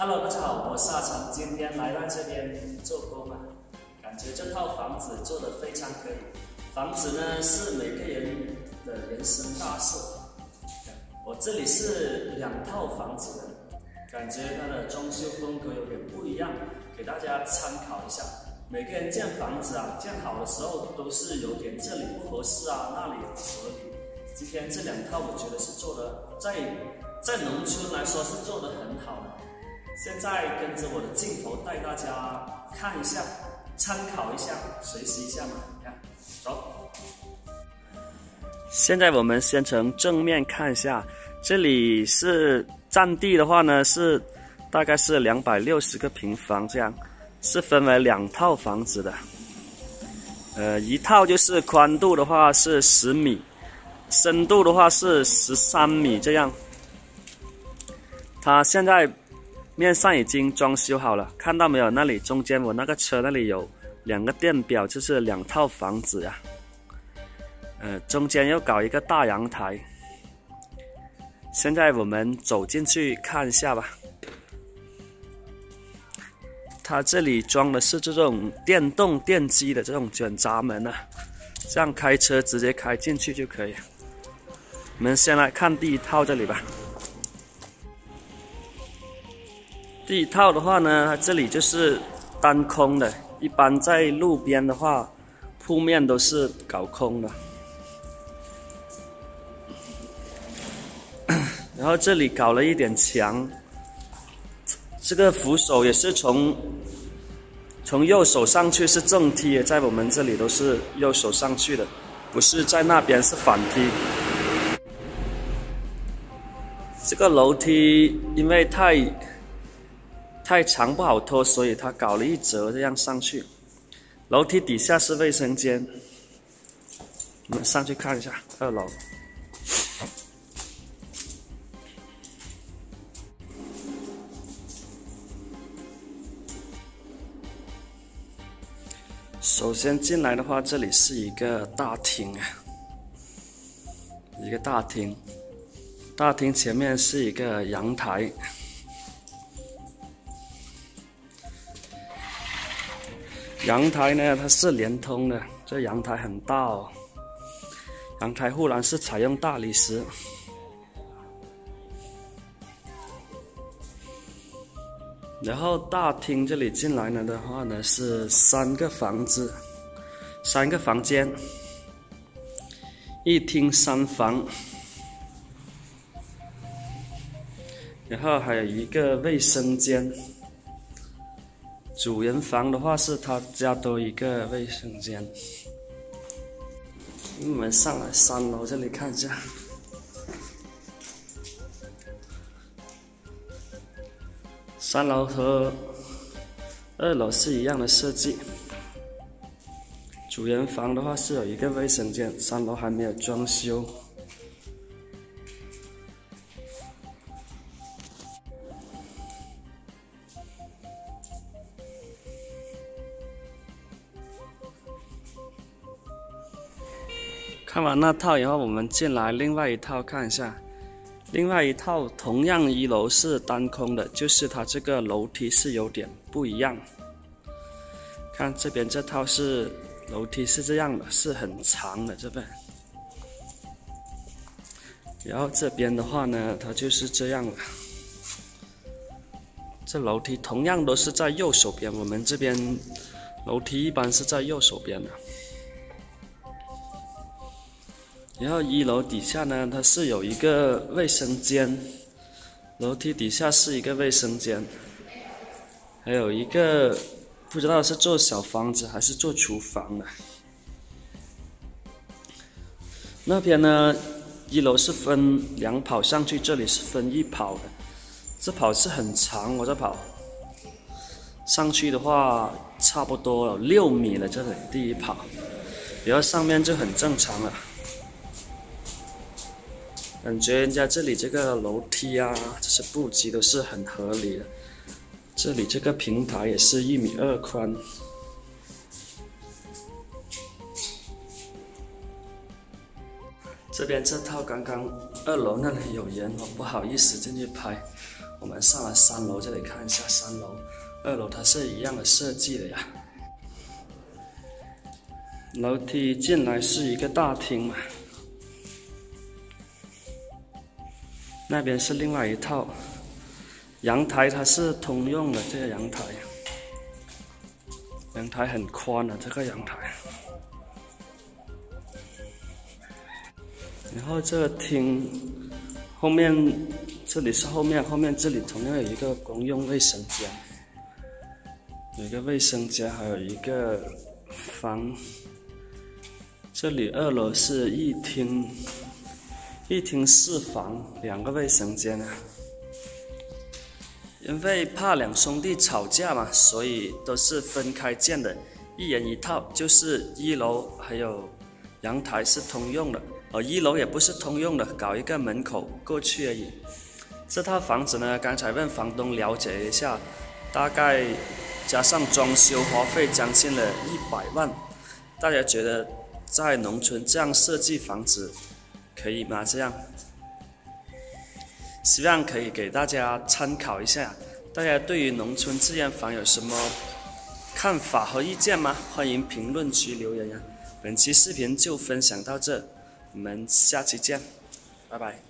Hello，大家好，我是阿成，今天来到这边做工啊，感觉这套房子做的非常可以。房子呢是每个人的人生大事。我这里是两套房子的，感觉它的装修风格有点不一样，给大家参考一下。每个人建房子啊，建好的时候都是有点这里不合适啊，那里不合理。今天这两套我觉得是做的，在在农村来说是做的很好的。现在跟着我的镜头带大家看一下，参考一下，学习一下嘛。看，走。现在我们先从正面看一下，这里是占地的话呢，是大概是两百六十个平方，这样是分为两套房子的。呃，一套就是宽度的话是十米，深度的话是十三米，这样。它现在。面上已经装修好了，看到没有？那里中间我那个车那里有两个电表，就是两套房子呀。呃，中间又搞一个大阳台。现在我们走进去看一下吧。它这里装的是这种电动电机的这种卷闸门啊，这样开车直接开进去就可以。我们先来看第一套这里吧。第一套的话呢，它这里就是单空的，一般在路边的话，铺面都是搞空的。然后这里搞了一点墙，这个扶手也是从从右手上去是正梯，在我们这里都是右手上去的，不是在那边是反梯。这个楼梯因为太。太长不好拖，所以他搞了一折，这样上去。楼梯底下是卫生间，我们上去看一下二楼。首先进来的话，这里是一个大厅啊，一个大厅，大厅前面是一个阳台。阳台呢，它是连通的，这阳台很大哦。阳台护栏是采用大理石。然后大厅这里进来了的话呢，是三个房子，三个房间，一厅三房，然后还有一个卫生间。主人房的话是他家多一个卫生间。我们上来三楼这里看一下，三楼和二楼是一样的设计。主人房的话是有一个卫生间，三楼还没有装修。看完那套以后，我们进来另外一套看一下。另外一套同样一楼是单空的，就是它这个楼梯是有点不一样。看这边这套是楼梯是这样的，是很长的这边。然后这边的话呢，它就是这样了。这楼梯同样都是在右手边，我们这边楼梯一般是在右手边的。然后一楼底下呢，它是有一个卫生间，楼梯底下是一个卫生间，还有一个不知道是做小房子还是做厨房的。那边呢，一楼是分两跑上去，这里是分一跑的，这跑是很长，我这跑上去的话差不多有六米了，这里第一跑，然后上面就很正常了。感觉人家这里这个楼梯啊，这些布局都是很合理的。这里这个平台也是一米二宽。这边这套刚刚二楼那里有人，我不好意思进去拍，我们上了三楼，这里看一下三楼、二楼，它是一样的设计的呀。楼梯进来是一个大厅嘛，那边是另外一套。阳台它是通用的，这个阳台，阳台很宽的这个阳台。然后这个厅后面这里是后面，后面这里同样有一个公用卫生间，有一个卫生间，还有一个房。这里二楼是一厅，一厅四房，两个卫生间啊。因为怕两兄弟吵架嘛，所以都是分开建的，一人一套。就是一楼还有阳台是通用的，而一楼也不是通用的，搞一个门口过去而已。这套房子呢，刚才问房东了解一下，大概加上装修花费将近了一百万。大家觉得？在农村这样设计房子可以吗？这样，希望可以给大家参考一下。大家对于农村自建房有什么看法和意见吗？欢迎评论区留言呀！本期视频就分享到这，我们下期见，拜拜。